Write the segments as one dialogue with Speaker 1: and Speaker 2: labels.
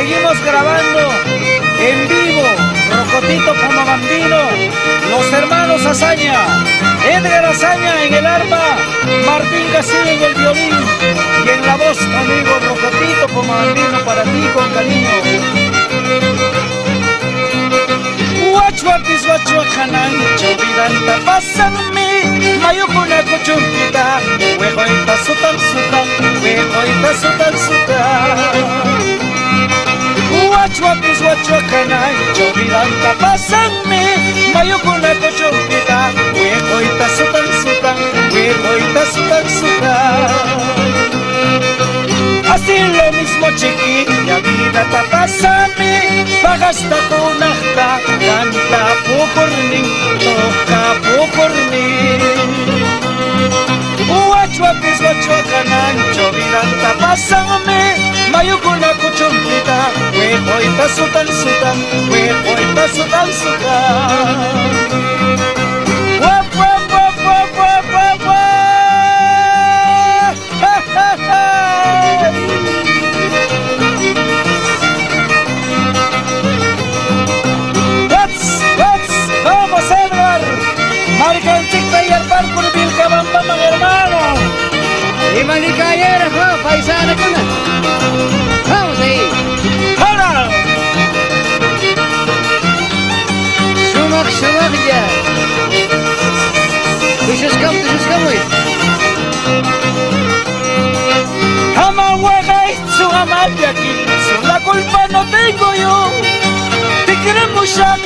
Speaker 1: Seguimos grabando en vivo, Rocotito como Bambino, los hermanos Azaña, Edgar Azaña en el arma, Martín Casilla en el violín y en la voz amigo Rocotito como Bambino para ti con cariño. Guachuapis guachuacanancho, vidanta pasanmi, mayukuna kuchumpita, huejoita sutan sutan, vidanta pasanmi, mayukuna kuchumpita, huejoita sutan sutan, huejoita sutan sutan. Así lo mismo chiquilla, vida tapasami, pagasta kunahta, canta pukurning, toka pukurning. Uachuapis guachuacanancho, vida tapasami, mayukuna kuchumpita, huejoita sutan sutan, huejoita sutan sutan. Wap, wap, wap, wap, wap, wap,
Speaker 2: Sumak, sumak ya. Tushuscam, tushuscam, güey.
Speaker 1: Amahuaga y su su la culpa no tengo yo. Te queremos ya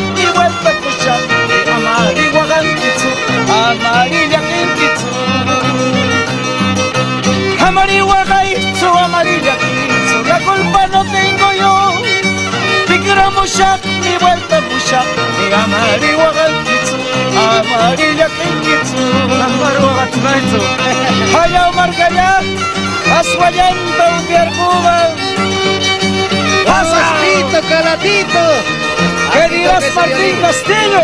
Speaker 1: Ya y vuelta a escuchar. Amari guagantitsu, amarilla quintitsu. Amari guagantitsu. Allá Margallá, Asguayanta, Ubiarcuba.
Speaker 2: Vamos, Tito, calatito.
Speaker 1: ¿Qué dirás Martín Castillo?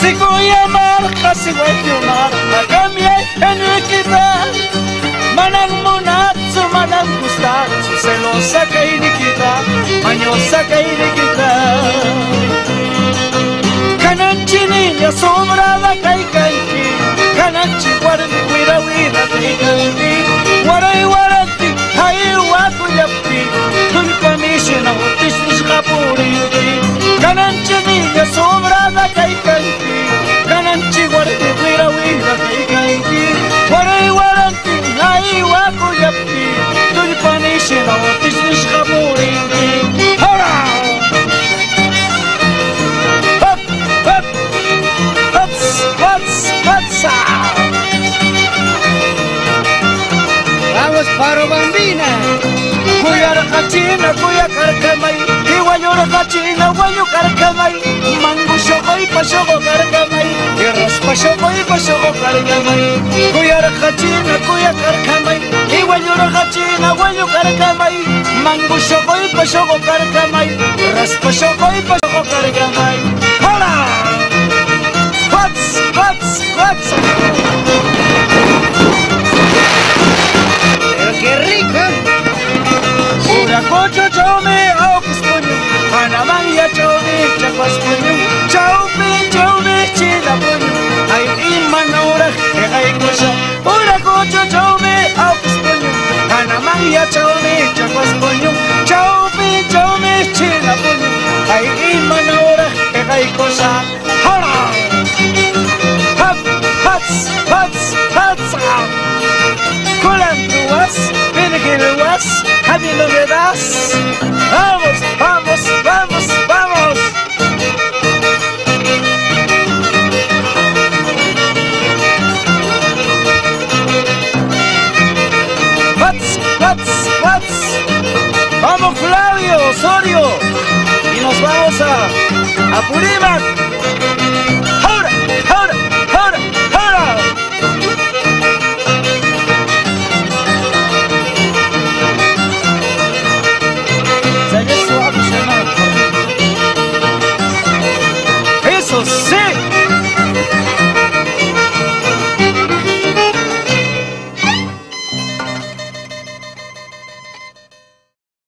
Speaker 1: Si voy a marca, si voy gustatsu, celosa kay Nikita, mañosa kay Nikita. Kananchi niña sobrada kay kanki, kananchi guardi wira wira kay kanki, waray waranti, kachina, kuya karkamay, iwayor kachina, wayo karkamay, mangu shokoy pashogo karkamay, iras pashogoy pashogo karkamay. Kuyar kachina, kuya karkamay, iwayor kachina, wayo karkamay, mangu shokoy pashogo karkamay, iras pashogoy pashogo karkamay. Hola! What's, what's, what's? Jojo Tommy Augenspunnen, Panamania Tommy, Chapaspunnen, Chaupi Tommy Chilapunnen, Ay Imanurach, Eaikusa, Ura Jojo Tommy Augenspunnen, Panamania Tommy, Chapaspunnen, Chaupi Tommy Chilapunnen, Ay Imanurach, Eaikusa, Hola! Hop, Hats, Hats, Hats, Kulan, Ruas, Pinigil, Ruas, mí no me das. Vamos, vamos, vamos, vamos. What's, what's, what's? Vamos Flavio, Osorio. Y nos vamos a, a Purímac. Sí.